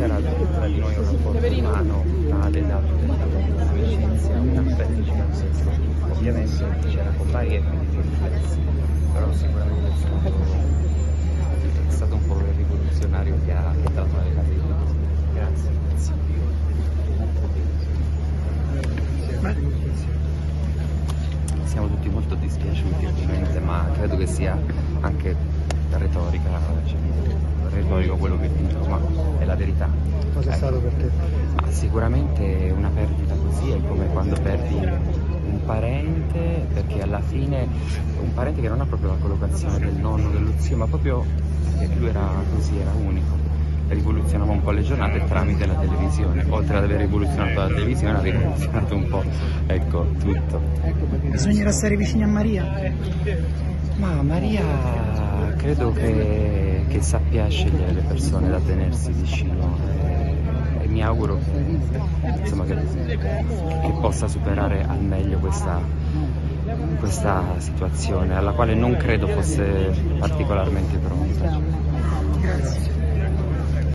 di noi un rapporto umano tale da un'amicizia, un affetto gigantesco. Ovviamente c'era con varie differenze, però sicuramente è stato, è stato un po' il rivoluzionario che ha dato case di tutti. Grazie. Siamo tutti molto dispiaciuti ovviamente, ma credo che sia anche retorica, cioè, retorico quello che dico, ma è la verità. Cosa è Ecco. stato per te? Ma sicuramente una perdita così è come quando perdi un parente, perché alla fine un parente che non ha proprio la collocazione del nonno, dello zio, ma proprio perché lui era così, era unico. Rivoluzionava un po' le giornate tramite la televisione. Oltre ad aver rivoluzionato la televisione, ha rivoluzionato un po' ecco, tutto. Bisognerà stare vicini a Maria. Ma Maria credo che, che sappia scegliere le persone da tenersi vicino e, mi auguro che, insomma, che, che possa superare al meglio questa, questa situazione alla quale non credo fosse particolarmente pronta.